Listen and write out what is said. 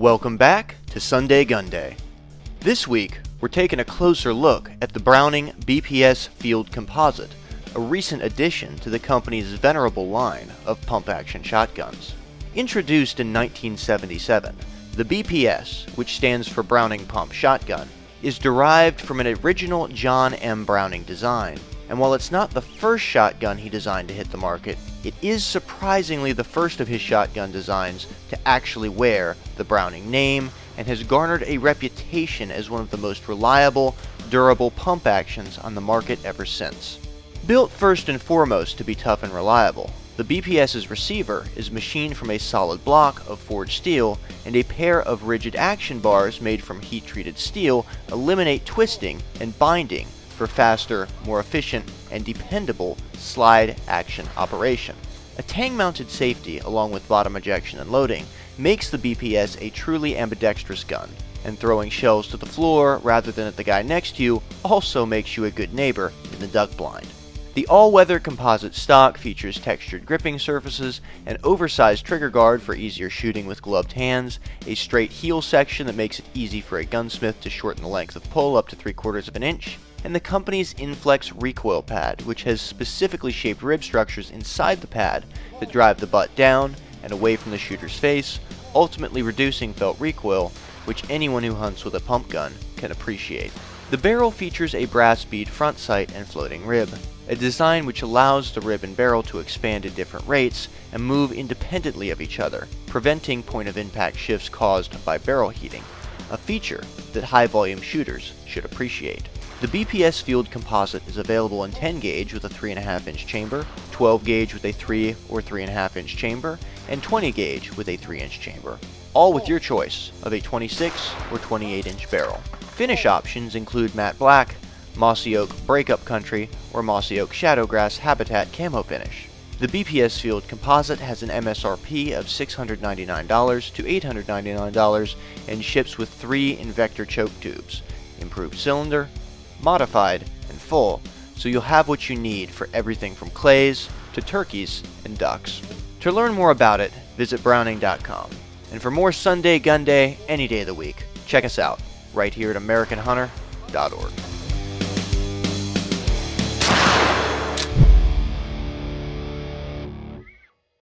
Welcome back to Sunday Gun Day. This week, we're taking a closer look at the Browning BPS Field Composite, a recent addition to the company's venerable line of pump-action shotguns. Introduced in 1977, the BPS, which stands for Browning Pump Shotgun, is derived from an original John M. Browning design, and while it's not the first shotgun he designed to hit the market, it is surprisingly the first of his shotgun designs to actually wear the Browning name and has garnered a reputation as one of the most reliable, durable pump actions on the market ever since. Built first and foremost to be tough and reliable, the BPS's receiver is machined from a solid block of forged steel, and a pair of rigid action bars made from heat-treated steel eliminate twisting and binding for faster, more efficient, and dependable slide action operation. A tang-mounted safety along with bottom ejection and loading makes the BPS a truly ambidextrous gun, and throwing shells to the floor rather than at the guy next to you also makes you a good neighbor in the duck blind. The all-weather composite stock features textured gripping surfaces, an oversized trigger guard for easier shooting with gloved hands, a straight heel section that makes it easy for a gunsmith to shorten the length of pull up to 3 quarters of an inch, and the company's Inflex recoil pad, which has specifically shaped rib structures inside the pad that drive the butt down and away from the shooter's face, ultimately reducing felt recoil, which anyone who hunts with a pump gun can appreciate. The barrel features a brass bead front sight and floating rib, a design which allows the rib and barrel to expand at different rates and move independently of each other, preventing point of impact shifts caused by barrel heating, a feature that high volume shooters should appreciate. The BPS Field Composite is available in 10 gauge with a 3.5 inch chamber, 12 gauge with a 3 or 3.5 inch chamber, and 20 gauge with a 3 inch chamber, all with your choice of a 26 or 28 inch barrel. Finish options include matte black, mossy oak breakup country, or mossy oak shadowgrass habitat camo finish. The BPS Field Composite has an MSRP of $699 to $899 and ships with three Invector choke tubes, improved cylinder, modified, and full, so you'll have what you need for everything from clays to turkeys and ducks. To learn more about it, visit Browning.com. And for more Sunday Gun Day any day of the week, check us out right here at AmericanHunter.org.